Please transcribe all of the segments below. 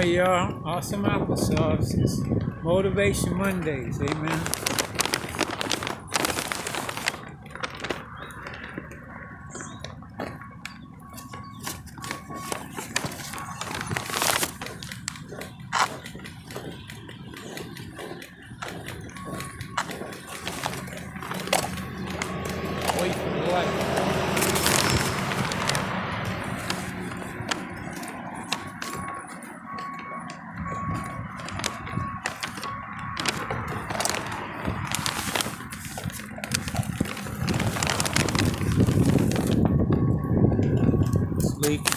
right, y'all. Awesome applesauce. It's Motivation Mondays. Amen. Wait for the light. Y'all.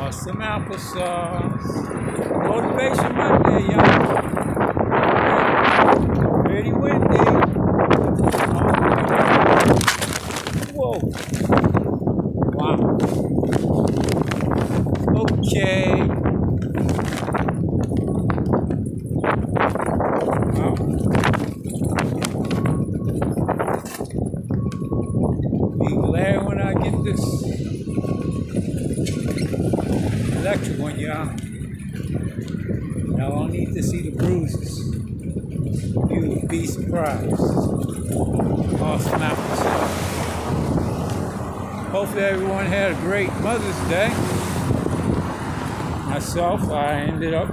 Awesome applesauce. Motivation Monday, y'all. Pretty windy. Whoa. Wow. Okay. Wow. Be glad when I get this electric one, y'all. Y'all don't need to see the bruises. You will be surprised. Awesome applesauce. Hopefully everyone had a great Mother's Day. Myself, I ended up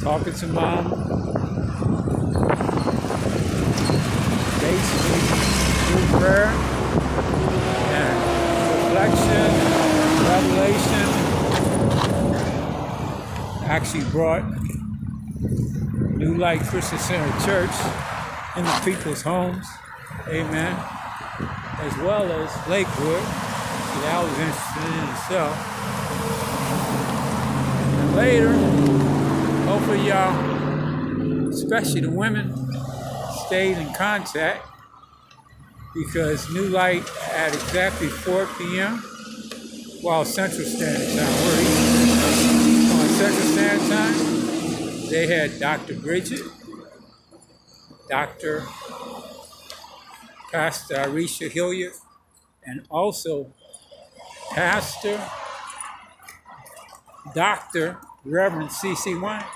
talking to mom. Basically, through prayer and reflection, revelation, actually brought New Light Christian Center Church in the people's homes. Amen. As well as Lakewood. That was interesting in itself. And later, hopefully y'all, especially the women, stayed in contact because New Light at exactly 4 p.m. while Central Standard Time, we're on Central Standard Time, they had Dr. Bridget, Dr. Pastor Arisha Hilliard, and also Pastor Dr. Reverend C.C. Winans.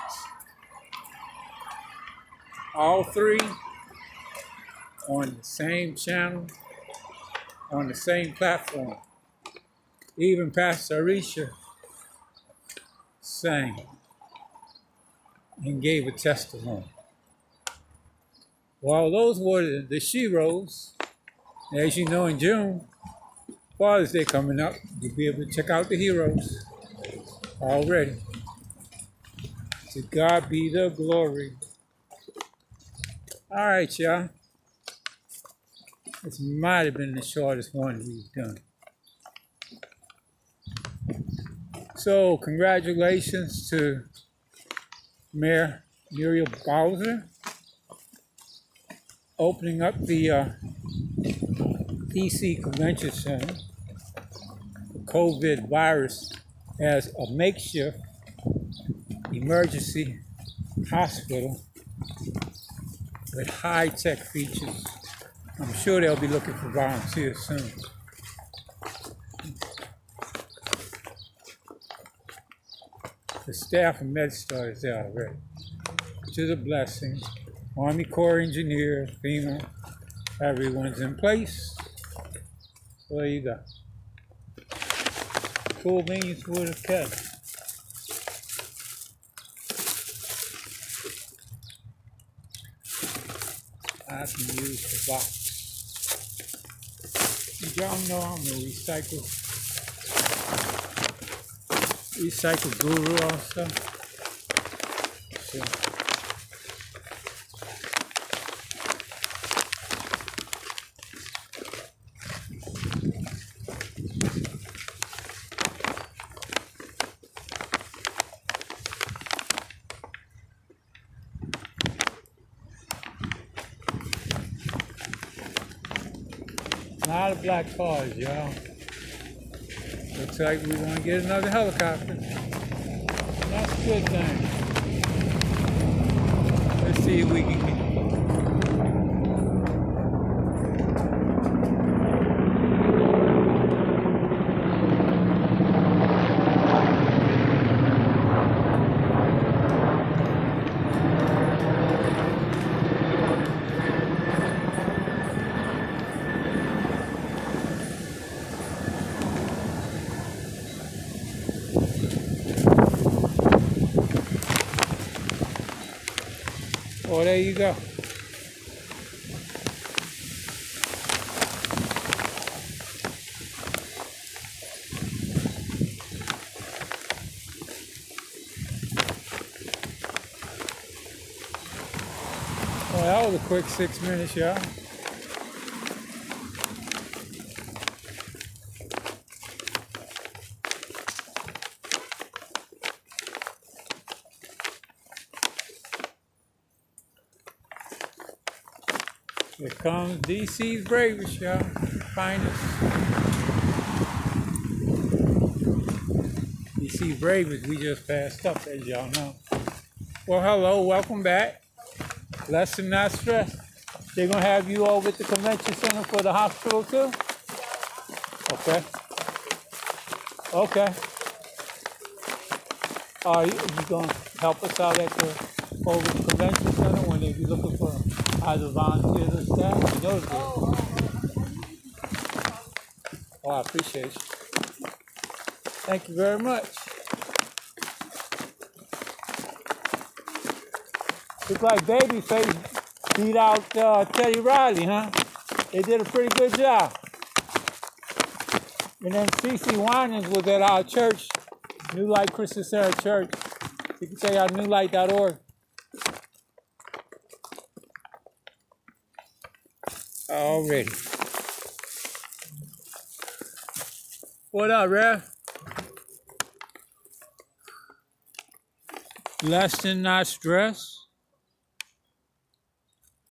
All three on the same channel, on the same platform. Even Pastor Arisha sang and gave a testimony. While those were the, sheroes. As you know, in June, Father's Day coming up, you'll be able to check out the heroes already. To God be the glory. All right, y'all. This might have been the shortest one we've done. So, congratulations to Mayor Muriel Bowser opening up the uh, DC Convention Center, COVID virus, as a makeshift emergency hospital with high tech features. I'm sure they'll be looking for volunteers soon. The staff of MedStar is there already, which is a blessing. Army Corps engineers, FEMA, everyone's in place. So there you go. Cool beans with a cut. I can use the box. Did y'all know I'm a recycle recycle guru also? So, A lot of black cars, y'all. Looks like we're gonna get another helicopter. That's a good thing. Let's see if we can get Oh, there you go. Well, that was a quick six minutes, y'all. Here comes DC's bravest, y'all. Finest. DC bravest, we just passed up, as y'all know. Well, hello, welcome back. Lesson not stress. They're gonna have you over at the convention center for the hospital too? Okay. Okay. Are you, you gonna help us out at the over the convention center when they be looking for either volunteers or staff? You know the Oh, I appreciate you. Thank you very much. Looks like Babyface beat out uh, Teddy Riley, huh? They did a pretty good job. And then CC Winans was at our church, New Light Christian Center Church. You can check out newlight.org. Already. What up, Rev? Less than not stress.